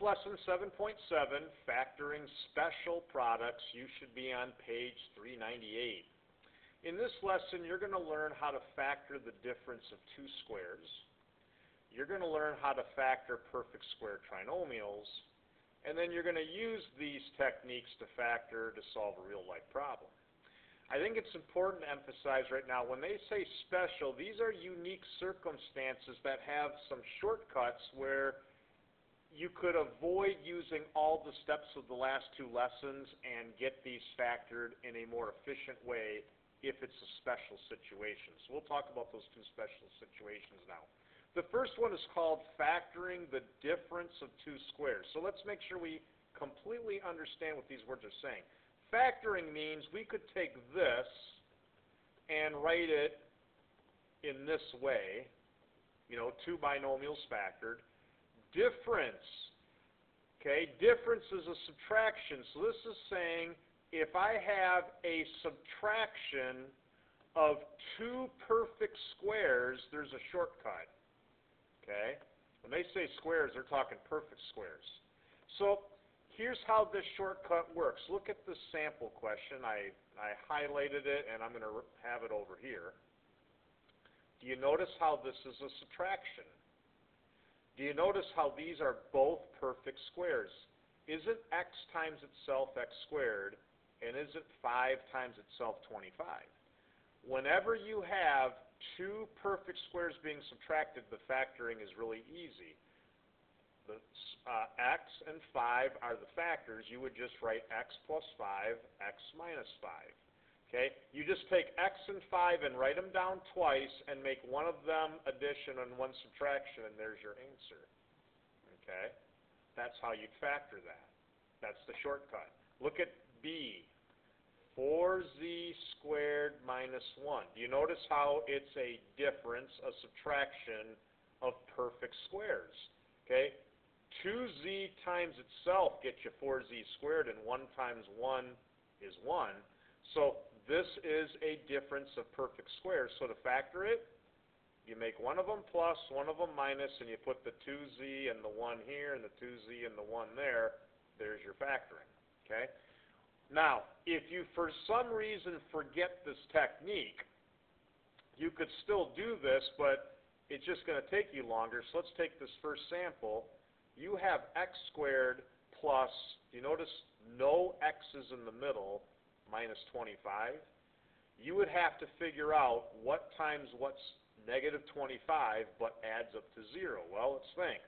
lesson 7.7, factoring special products. You should be on page 398. In this lesson, you're going to learn how to factor the difference of two squares. You're going to learn how to factor perfect square trinomials. And then you're going to use these techniques to factor to solve a real-life problem. I think it's important to emphasize right now, when they say special, these are unique circumstances that have some shortcuts where you could avoid using all the steps of the last two lessons and get these factored in a more efficient way if it's a special situation. So we'll talk about those two special situations now. The first one is called factoring the difference of two squares. So let's make sure we completely understand what these words are saying. Factoring means we could take this and write it in this way, you know, two binomials factored. Difference, okay, difference is a subtraction. So this is saying if I have a subtraction of two perfect squares, there's a shortcut, okay? When they say squares, they're talking perfect squares. So here's how this shortcut works. Look at the sample question. I, I highlighted it, and I'm going to have it over here. Do you notice how this is a subtraction? Do you notice how these are both perfect squares? Isn't x times itself x squared, and isn't 5 times itself 25? Whenever you have two perfect squares being subtracted, the factoring is really easy the uh, x and 5 are the factors, you would just write x plus 5, x minus 5. Okay? You just take x and 5 and write them down twice and make one of them addition and one subtraction, and there's your answer. Okay? That's how you'd factor that. That's the shortcut. Look at B. 4z squared minus 1. Do you notice how it's a difference, a subtraction of perfect squares? Okay? 2z times itself gets you 4z squared, and 1 times 1 is 1. So this is a difference of perfect squares. So to factor it, you make one of them plus, one of them minus, and you put the 2z and the 1 here, and the 2z and the 1 there. There's your factoring. Okay. Now, if you for some reason forget this technique, you could still do this, but it's just going to take you longer. So let's take this first sample you have x squared plus, you notice no x's in the middle, minus 25. You would have to figure out what times what's negative 25 but adds up to 0. Well, let's think.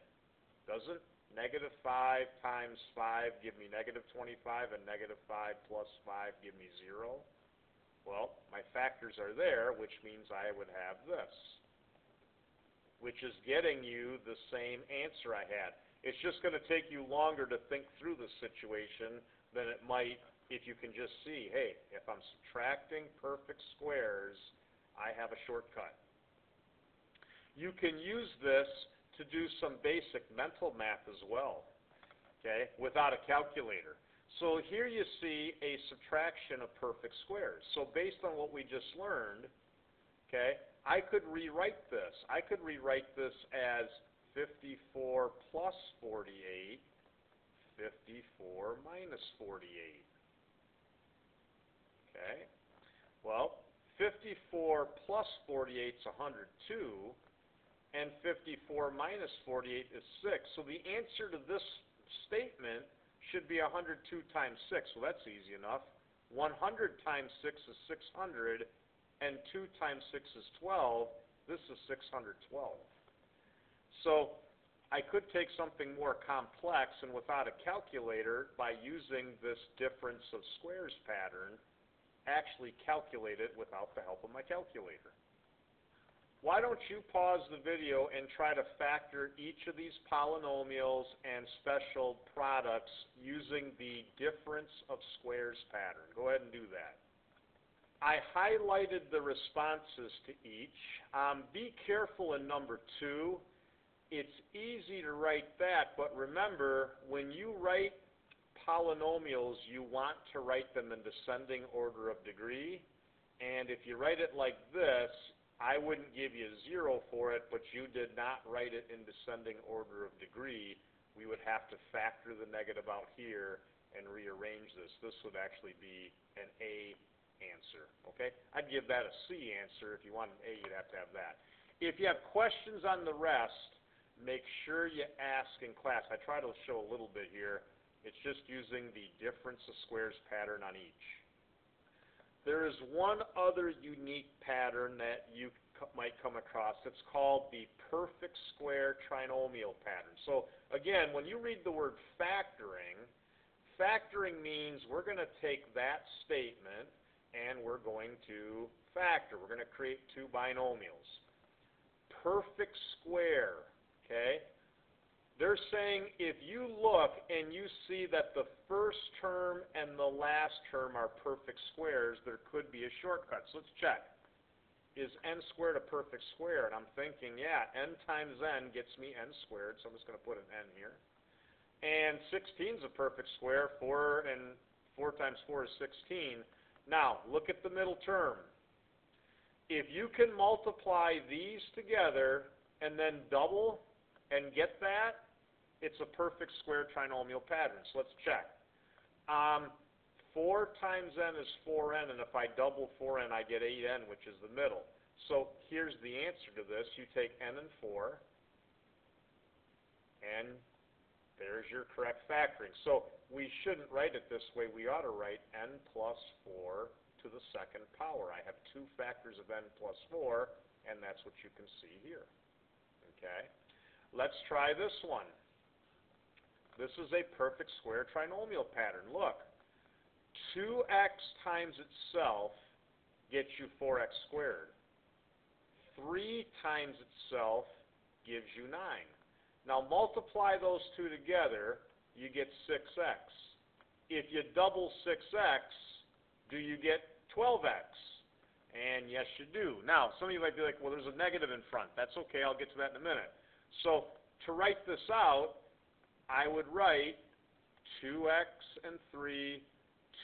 Doesn't negative 5 times 5 give me negative 25 and negative 5 plus 5 give me 0? Well, my factors are there, which means I would have this, which is getting you the same answer I had. It's just going to take you longer to think through the situation than it might if you can just see, hey, if I'm subtracting perfect squares, I have a shortcut. You can use this to do some basic mental math as well, okay, without a calculator. So here you see a subtraction of perfect squares. So based on what we just learned, okay, I could rewrite this. I could rewrite this as 54 plus 48, 54 minus 48. Okay? Well, 54 plus 48 is 102, and 54 minus 48 is 6. So the answer to this statement should be 102 times 6. Well, that's easy enough. 100 times 6 is 600, and 2 times 6 is 12. This is 612. So I could take something more complex and without a calculator, by using this difference of squares pattern, actually calculate it without the help of my calculator. Why don't you pause the video and try to factor each of these polynomials and special products using the difference of squares pattern. Go ahead and do that. I highlighted the responses to each. Um, be careful in number two it's easy to write that, but remember, when you write polynomials, you want to write them in descending order of degree. And if you write it like this, I wouldn't give you zero for it, but you did not write it in descending order of degree. we would have to factor the negative out here and rearrange this. This would actually be an A answer, okay? I'd give that a C answer. If you want an A, you'd have to have that. If you have questions on the rest, make sure you ask in class. I try to show a little bit here. It's just using the difference of squares pattern on each. There is one other unique pattern that you might come across. It's called the perfect square trinomial pattern. So again, when you read the word factoring, factoring means we're going to take that statement and we're going to factor. We're going to create two binomials. Perfect square? They're saying if you look and you see that the first term and the last term are perfect squares, there could be a shortcut. So let's check. Is n squared a perfect square? And I'm thinking, yeah, n times n gets me n squared, so I'm just going to put an n here. And 16 is a perfect square. 4 and 4 times 4 is 16. Now, look at the middle term. If you can multiply these together and then double and get that, it's a perfect square trinomial pattern. So let's check. Um, 4 times n is 4n, and if I double 4n, I get 8n, which is the middle. So here's the answer to this. You take n and 4, and there's your correct factoring. So we shouldn't write it this way. We ought to write n plus 4 to the second power. I have two factors of n plus 4, and that's what you can see here. Okay? Let's try this one. This is a perfect square trinomial pattern. Look, 2x times itself gets you 4x squared. 3 times itself gives you 9. Now multiply those two together, you get 6x. If you double 6x, do you get 12x? And yes, you do. Now, some of you might be like, well, there's a negative in front. That's okay. I'll get to that in a minute. So to write this out, I would write 2x and 3,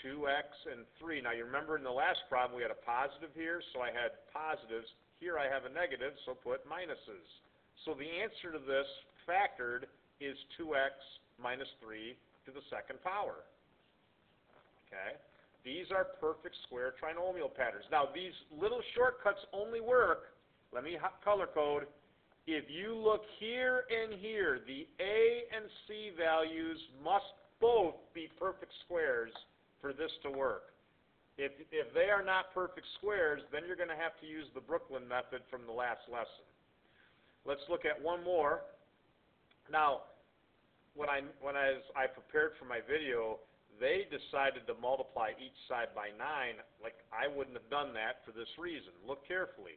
2x and 3. Now you remember in the last problem we had a positive here, so I had positives. Here I have a negative, so put minuses. So the answer to this factored is 2x minus 3 to the second power. Okay? These are perfect square trinomial patterns. Now these little shortcuts only work, let me color code, if you look here and here, the A and C values must both be perfect squares for this to work. If, if they are not perfect squares, then you're going to have to use the Brooklyn method from the last lesson. Let's look at one more. Now, when I, when I, I prepared for my video, they decided to multiply each side by 9. Like, I wouldn't have done that for this reason. Look carefully.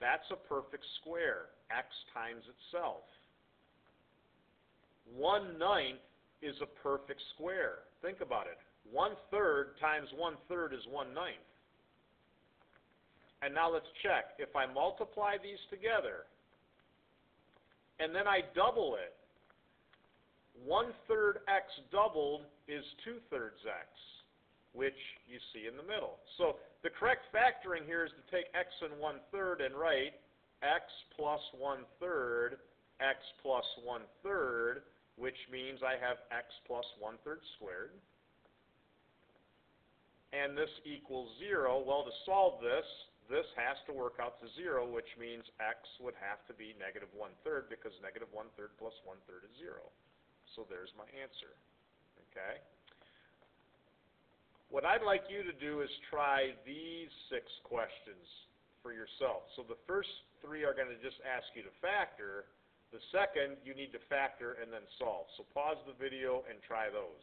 That's a perfect square, x times itself. One ninth is a perfect square. Think about it. One third times one third is one ninth. And now let's check. If I multiply these together, and then I double it, one third x doubled is two thirds x which you see in the middle. So the correct factoring here is to take x and one-third and write x plus one-third, x plus one-third, which means I have x plus one-third squared. And this equals 0. Well, to solve this, this has to work out to 0, which means x would have to be negative one-third because negative one-third plus one-third is 0. So there's my answer. Okay? What I'd like you to do is try these six questions for yourself. So the first three are going to just ask you to factor. The second, you need to factor and then solve. So pause the video and try those.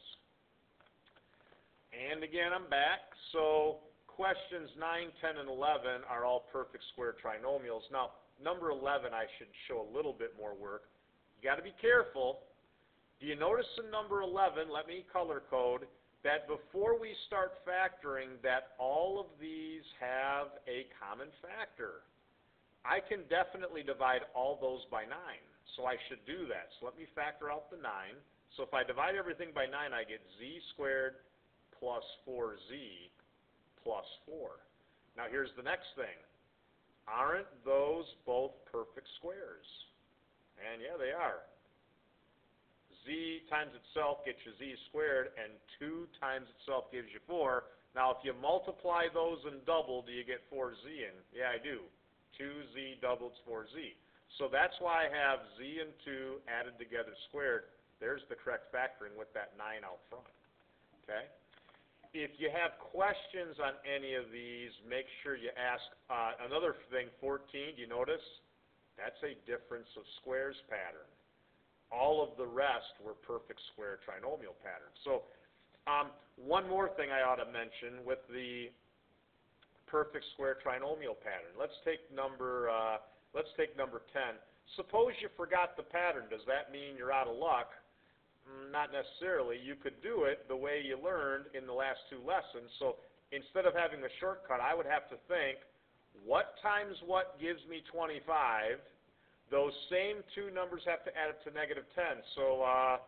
And again, I'm back. So questions 9, 10, and 11 are all perfect square trinomials. Now, number 11, I should show a little bit more work. You got to be careful. Do you notice in number 11, let me color code, that before we start factoring that all of these have a common factor. I can definitely divide all those by 9, so I should do that. So let me factor out the 9. So if I divide everything by 9, I get z squared plus 4z plus 4. Now here's the next thing. Aren't those both perfect squares? And yeah, they are. Z times itself gets you z squared, and two times itself gives you four. Now, if you multiply those and double, do you get four z in? Yeah, I do. Two z doubled is four z. So that's why I have z and two added together squared. There's the correct factoring with that nine out front, okay? If you have questions on any of these, make sure you ask, uh, another thing, fourteen, do you notice? That's a difference of squares pattern. All of the rest were perfect square trinomial patterns. So, um, one more thing I ought to mention with the perfect square trinomial pattern. Let's take number, uh, let's take number ten. Suppose you forgot the pattern, does that mean you're out of luck? Mm, Not necessarily. You could do it the way you learned in the last two lessons. So, instead of having a shortcut, I would have to think, what times what gives me twenty-five? Those same two numbers have to add up to negative ten. So, uh,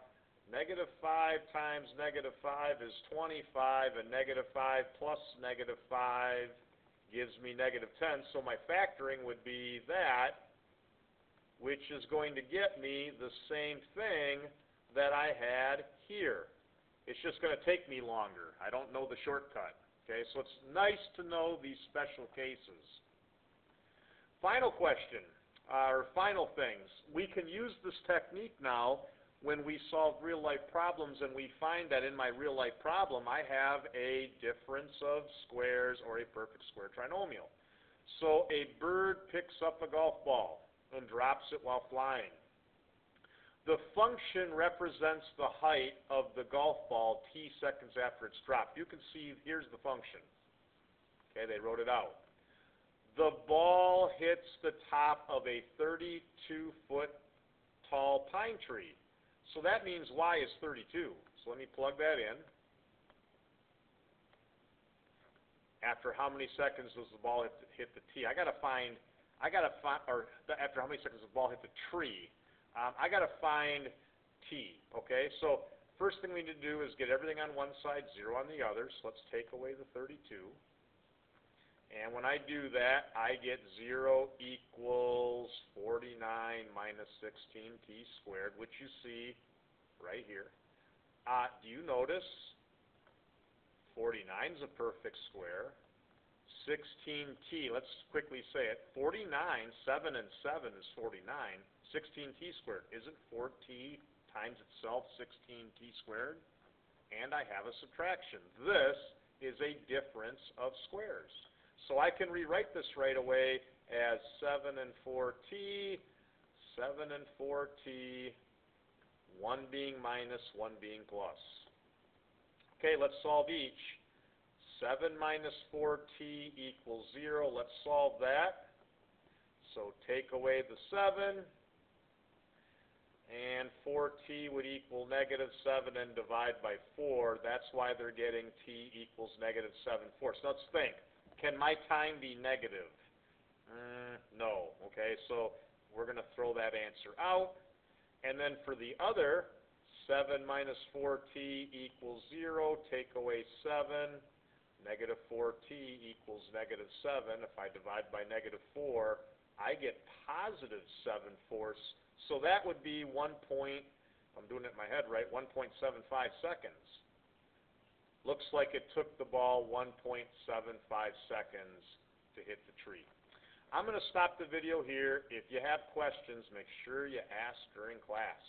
negative five times negative five is twenty-five, and negative five plus negative five gives me negative ten. So my factoring would be that, which is going to get me the same thing that I had here. It's just gonna take me longer. I don't know the shortcut. Okay, so it's nice to know these special cases. Final question our final things. We can use this technique now when we solve real life problems and we find that in my real life problem I have a difference of squares or a perfect square trinomial. So a bird picks up a golf ball and drops it while flying. The function represents the height of the golf ball t seconds after it's dropped. You can see, here's the function. Okay, they wrote it out the ball hits the top of a 32-foot tall pine tree. So that means y is 32. So let me plug that in. After how many seconds does the ball hit the, hit the tee? I got to find, I got to find, or after how many seconds the ball hit the tree? Um, I got to find t. Okay, so first thing we need to do is get everything on one side, zero on the other. So let's take away the 32. And when I do that, I get 0 equals 49 minus 16t squared, which you see right here. Uh, do you notice 49 is a perfect square? 16t, let's quickly say it. 49, 7 and 7 is 49. 16t squared, isn't 4t times itself 16t squared? And I have a subtraction. This is a difference of squares. So I can rewrite this right away as 7 and 4t, 7 and 4t, 1 being minus, 1 being plus. Okay, let's solve each. 7 minus 4t equals 0. Let's solve that. So take away the 7, and 4t would equal negative 7 and divide by 4. That's why they're getting t equals negative 7 fourths. Now let's think. Can my time be negative? Mm, no. Okay, so we're going to throw that answer out. And then for the other, 7 minus 4t equals 0. Take away 7. Negative 4t equals negative 7. If I divide by negative 4, I get positive 7 fourths. So that would be 1 point, I'm doing it in my head right, 1.75 seconds. Looks like it took the ball 1.75 seconds to hit the tree. I'm going to stop the video here. If you have questions, make sure you ask during class.